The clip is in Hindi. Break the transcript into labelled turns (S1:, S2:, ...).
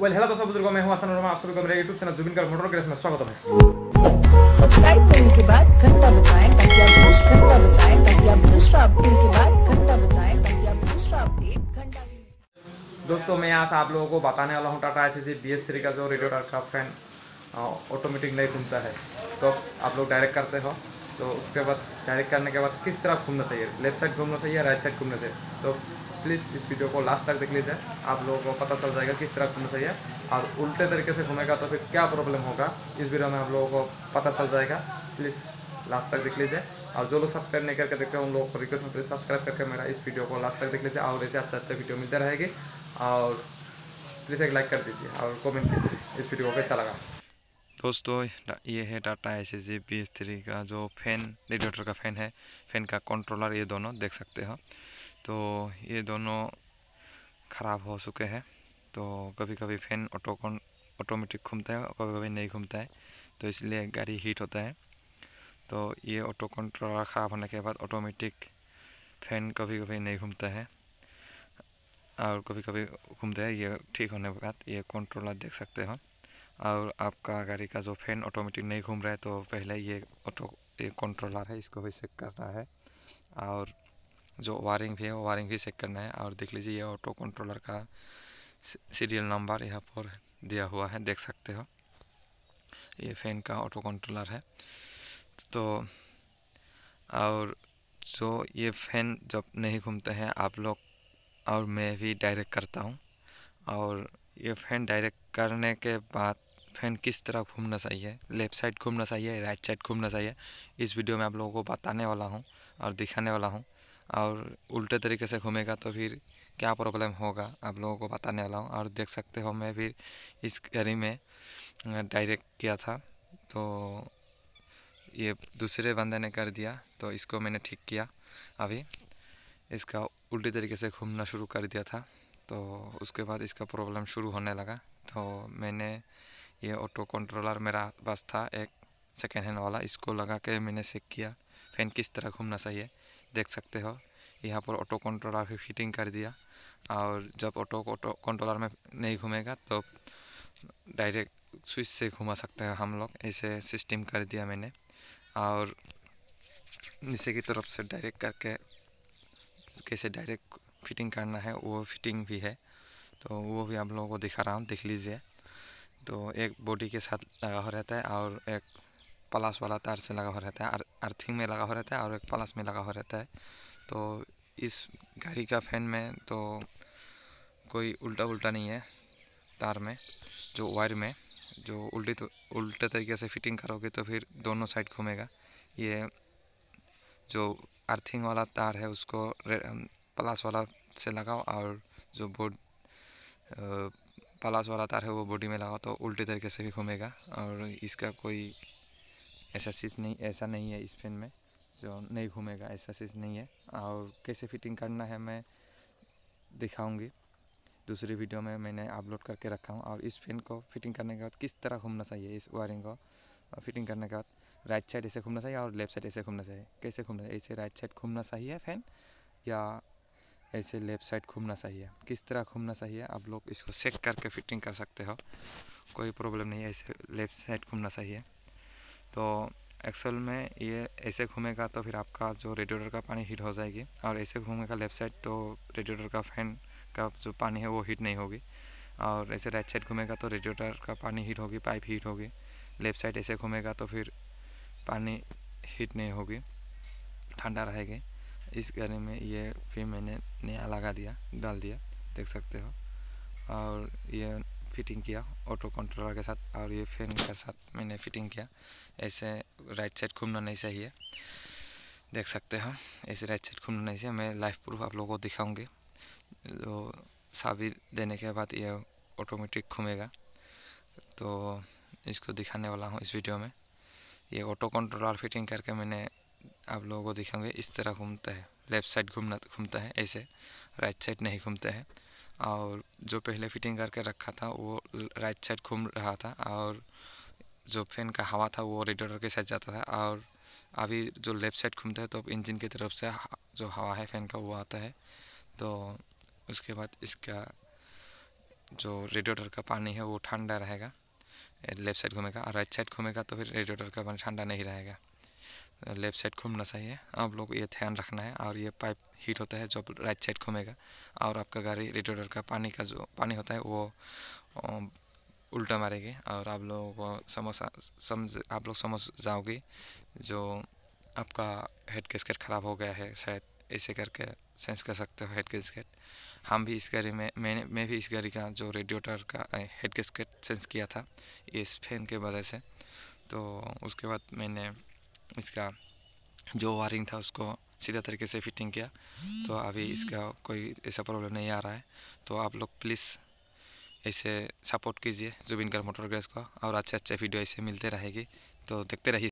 S1: वेल हेलो दोस्तों बुज़ुर्गों मैं हूँ हसन वर्मा आप सभी को मेरे यूट्यूब चैनल जुबिन कर मोटर ग्रेस में स्वागत है।
S2: सब्सक्राइब करने के बाद घंटा बजाएँ ताकि आप दूसरा घंटा बजाएँ ताकि आप दूसरा अपडेट के बाद घंटा बजाएँ ताकि आप दूसरा अपडेट घंटा
S1: दोस्तों मैं यहाँ से आप लोगों को बताने वाला हूँ Tata S B S three का जो रेडिएटर का फ़ैन ऑटोमेटिक नहीं घूमता है। तो आप लोग डायरेक्ट करते हो। तो उसके बाद डायरेक्ट करने के बाद किस तरह घूमना चाहिए? लेफ़्ट साइड घूमना चाहिए राइट साइड घूमना चाहिए? तो प्लीज़ इस वीडियो को लास्ट तक देख लीजिए। आप लोगों को पता चल जाएगा किस तरह घूमना चाहिए और उल्टे तरीके से घूमेगा तो फिर क्या प्रॉब्लम होगा? इस वीडियो में आप लोगों को पता चल जाएगा। प्लीज़ लास्ट तक देख लीजिए। और जो लोग सब्सक्राइब नहीं करके देखते हैं, उन लोगों को रिक्वेस्ट में प्लीज़ सब्सक्राइब करके मेरा इस वीडियो को लास्ट तक देख लीजिए और ऐसे अच्छा अच्छा वीडियो मिलते रहेगी। और प्लीज़ एक लाइक कर दीजिए और कमेंट कीजिए। इस वीडियो को कैसा लगा?
S3: दोस्तों ये है Tata S S G P S three का जो फ़ैन रेडिएटर का फ़ैन है फ़ैन का कंट्रोलर ये दोनों देख सकते हो। तो ये दोनों ख़राब हो चुके हैं। तो कभी कभी फ़ैन ऑटो ऑटोमेटिक घूमता है कभी कभी नहीं घूमता है। तो इसलिए गाड़ी हीट होता है। तो ये ऑटो कंट्रोलर ख़राब होने के बाद ऑटोमेटिक फ़ैन कभी कभी नहीं घूमता है। और कभी कभी घूमता है, ये ठीक होने के बाद ये कंट्रोलर देख सकते हो। और आपका गाड़ी का जो फ़ैन ऑटोमेटिक नहीं घूम रहा है तो पहले ये ऑटो ये कंट्रोलर है, इसको भी चेक करना है। और जो वायरिंग भी है, वो वायरिंग भी चेक करना है। और देख लीजिए, ये ऑटो कंट्रोलर का सीरियल नंबर यहाँ पर दिया हुआ है, देख सकते हो। ये फ़ैन का ऑटो कंट्रोलर है। तो और जो ये फ़ैन जब नहीं घूमते हैं, आप लोग, और मैं भी डायरेक्ट करता हूँ। और ये फ़ैन डायरेक्ट करने के बाद फ़ैन किस तरह घूमना चाहिए लेफ़्ट साइड घूमना चाहिए राइट साइड घूमना चाहिए इस वीडियो में आप लोगों को बताने वाला हूँ और दिखाने वाला हूँ। और उल्टे तरीके से घूमेगा तो फिर क्या प्रॉब्लम होगा, आप लोगों को बताने वाला हूँ। और देख सकते हो, मैं भी इस गाड़ी में डायरेक्ट किया था। तो ये दूसरे बंदे ने कर दिया तो इसको मैंने ठीक किया। अभी इसका उल्टी तरीके से घूमना शुरू कर दिया था। तो उसके बाद इसका प्रॉब्लम शुरू होने लगा। तो मैंने ये ऑटो कंट्रोलर मेरा पास था, एक सेकेंड हैंड वाला। इसको लगा के मैंने चेक किया फ़ैन किस तरह घूमना चाहिए देख सकते हो, यहाँ पर ऑटो कंट्रोलर भी फिटिंग कर दिया। और जब ऑटो ऑटो कंट्रोलर में नहीं घूमेगा तो डायरेक्ट स्विच से घुमा सकते हैं हम लोग। ऐसे सिस्टम कर दिया मैंने। और नीचे की तरफ़ से डायरेक्ट करके कैसे डायरेक्ट फिटिंग करना है, वो फिटिंग भी है। तो वो भी आप लोगों को दिखा रहा हूँ, देख लीजिए। तो एक बॉडी के साथ लगा हुआ रहता है और एक प्लस वाला तार से लगा हुआ रहता है अर्थिंग में लगा हुआ रहता है और एक प्लस में लगा हुआ रहता है। तो इस गाड़ी का फ़ैन में तो कोई उल्टा उल्टा नहीं है तार में, जो वायर में, जो उल्टी तो उल्टे तरीके से फिटिंग करोगे तो फिर दोनों साइड घूमेगा। ये जो अर्थिंग वाला तार है उसको प्लस वाला से लगाओ और जो बोर्ड प्लस वाला तार है, वो बॉडी में लगाओ तो उल्टे तरीके से भी घूमेगा। और इसका कोई ऐसा चीज़ नहीं, ऐसा नहीं है इस फ़ैन में, जो नहीं घूमेगा, ऐसा चीज़ नहीं है। और कैसे फिटिंग करना है, मैं दिखाऊँगी। दूसरी वीडियो में मैंने अपलोड करके रखा हूँ। और इस फ़ैन को फिटिंग करने के बाद किस तरह घूमना चाहिए, इस वायरिंग को? फिटिंग करने के बाद राइट साइड ऐसे घूमना चाहिए और लेफ़्ट साइड ऐसे घूमना चाहिए। कैसे घूमना चाहिए? ऐसे राइट साइड घूमना चाहिए फ़ैन या ऐसे लेफ़्ट साइड घूमना चाहिए। किस तरह घूमना चाहिए, आप लोग इसको चेक करके फिटिंग कर सकते हो। कोई प्रॉब्लम नहीं है, ऐसे लेफ़्ट साइड घूमना चाहिए। तो एक्सल में ये ऐसे घूमेगा तो फिर आपका जो रेडिएटर का पानी हीट हो जाएगी। और ऐसे घूमेगा लेफ़्ट साइड तो रेडिएटर का फ़ैन का जो पानी है वो हीट नहीं होगी। और ऐसे राइट साइड घूमेगा तो रेडिएटर का पानी हीट होगी पाइप हीट होगी। लेफ़्ट साइड ऐसे घूमेगा तो फिर पानी हीट नहीं होगी। ठंडा रहेगी। इस गाड़ी में ये फिर मैंने नया लगा दिया, डाल दिया, देख सकते हो। और ये फिटिंग किया ऑटो कंट्रोलर के साथ और ये फ़ैन के साथ मैंने फिटिंग किया। ऐसे राइट साइड घूमना नहीं चाहिए देख सकते हो, ऐसे राइट साइड घूमना नहीं चाहिए मैं लाइव प्रूफ आप लोगों को दिखाऊँगी। तो साबित देने के बाद ये ऑटोमेटिक घूमेगा। तो इसको दिखाने वाला हूँ इस वीडियो में। ये ऑटो कंट्रोलर फिटिंग करके मैंने आप लोगों को दिखाऊँगे, इस तरह घूमता है। लेफ़्ट साइड घूमना, घूमता है, ऐसे। राइट साइड नहीं घूमता है। और जो पहले फिटिंग करके रखा था, वो राइट साइड घूम रहा था और जो फ़ैन का हवा था, वो रेडिएटर के साथ जाता था। और अभी जो लेफ़्ट साइड घूमता है तो इंजन की तरफ़ से जो हवा है फ़ैन का, वो आता है। तो उसके बाद इसका जो रेडिएटर का पानी है, वो ठंडा रहेगा। लेफ़्ट साइड घूमेगा और राइट साइड घूमेगा तो फिर रेडिएटर का पानी ठंडा नहीं रहेगा। लेफ़्ट साइड घूमना चाहिए। आप लोग ये ध्यान रखना है और ये पाइप हीट होता है जब राइट साइड घूमेगा और आपका गाड़ी रेडिएटर का पानी का जो पानी होता है वो उल्टा मारेगी और आप लोगों को समझ समझ, आप लोग समझ जाओगे जो आपका हेड कैसकेट ख़राब हो गया है, शायद ऐसे करके सेंस कर सकते हो हेड कैसकेट हम भी इस गाड़ी में, मैंने, मैं भी इस गाड़ी का जो रेडिएटर का हेड कैसकेट सेंस किया था इस फ़ैन के वजह से। तो उसके बाद मैंने इसका जो वायरिंग था, उसको सीधा तरीके से फिटिंग किया। तो अभी इसका कोई ऐसा प्रॉब्लम नहीं आ रहा है। तो आप लोग प्लीज़ ऐसे सपोर्ट कीजिए जुबिन कर मोटर गैस को और अच्छे अच्छे वीडियो ऐसे मिलते रहेगी। तो देखते रहिए।